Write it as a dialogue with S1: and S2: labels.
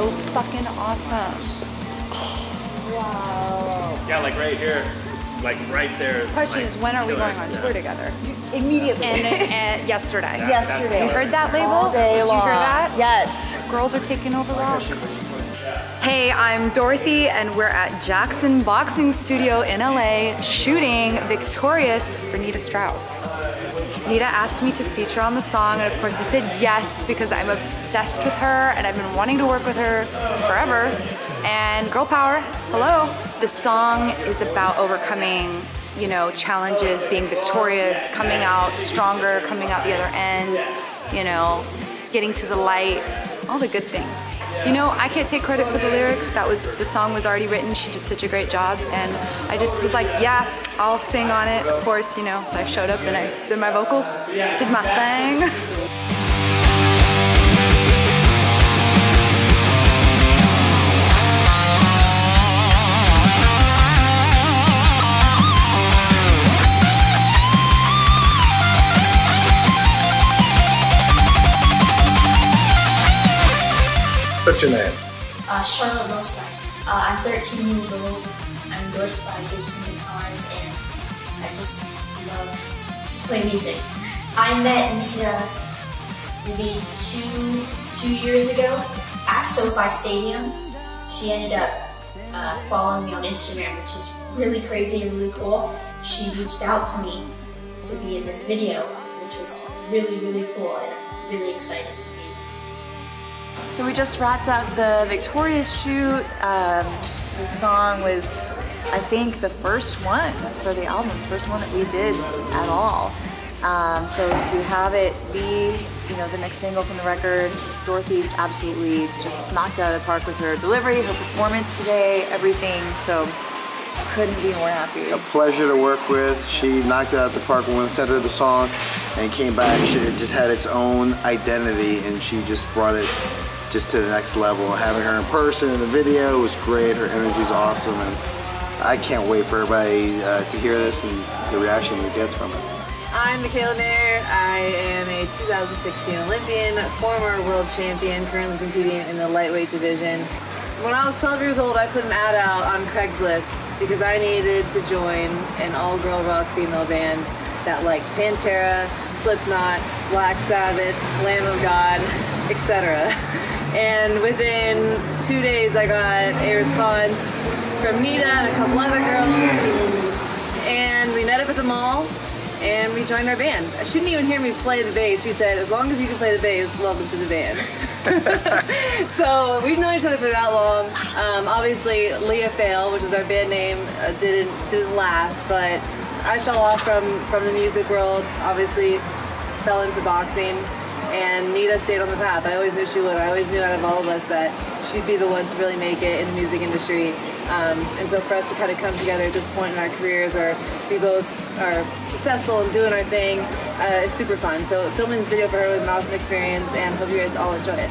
S1: fucking awesome.
S2: Wow.
S3: Yeah, like right here, like right there. is,
S1: Question is, when are we going on
S3: Yeah.
S1: tour together?
S2: Immediately.
S1: And, uh, and yesterday.
S3: Yeah.
S2: Yesterday.
S1: You heard that label?
S2: All day
S1: Did you hear that?
S2: Yes.
S1: Girls are taking over rock. Hey, I'm Dorothy, and we're at Jackson Boxing Studio in LA shooting Victorious for Nita Strauss. Nita asked me to feature on the song, and of course I said yes because I'm obsessed with her and I've been wanting to work with her forever. And girl power, hello. The song is about overcoming, you know, challenges, being victorious, coming out stronger, coming out the other end, you know, getting to the light, all the good things. You know, I can't take credit for the lyrics. That was the song was already written. She did such a great job, and I just was like, yeah, I'll sing on it. Of course, you know. So I showed up and I did my vocals, did my thing.
S4: What's your name?
S5: Uh, Charlotte Milstein. Uh, I'm 13 years old. I'm endorsed by Gibson Guitars, and I just love to play music. I met Nita maybe two two years ago at SoFi Stadium. She ended up uh, following me on Instagram, which is really crazy and really cool. She reached out to me to be in this video, which was really really cool, and I'm really excited to be.
S1: So we just wrapped up the Victorious shoot. Um, the song was, I think, the first one for the album, the first one that we did at all. Um, so to have it be, you know, the next single from the record, Dorothy absolutely just knocked out of the park with her delivery, her performance today, everything. So couldn't be more happy.
S4: A pleasure to work with. She knocked out of the park when we sent her the song and came back. She, just had its own identity and she just brought it just to the next level. Having her in person in the video was great. Her energy's awesome and I can't wait for everybody uh, to hear this and the reaction it gets from it.
S6: I'm Mikaela Mayer. I am a 2016 Olympian, former world champion, currently competing in the lightweight division. When I was 12 years old, I put an ad out on Craigslist because I needed to join an all-girl rock female band that like Pantera, Slipknot, Black Sabbath, Lamb of God, etc. And within two days, I got a response from Nita and a couple other girls. And we met up at the mall and we joined our band. She didn't even hear me play the bass. She said, as long as you can play the bass, welcome to the band. so we've known each other for that long. Um, obviously, Leah Fail, which is our band name, uh, didn't didn't last, but I fell off from from the music world. Obviously, fell into boxing, and Nita stayed on the path. I always knew she would. I always knew out of all of us that she'd be the one to really make it in the music industry. Um, and so for us to kind of come together at this point in our careers where we both are successful and doing our thing uh, is super fun. So filming this video for her was an awesome experience and hope you guys all enjoy it.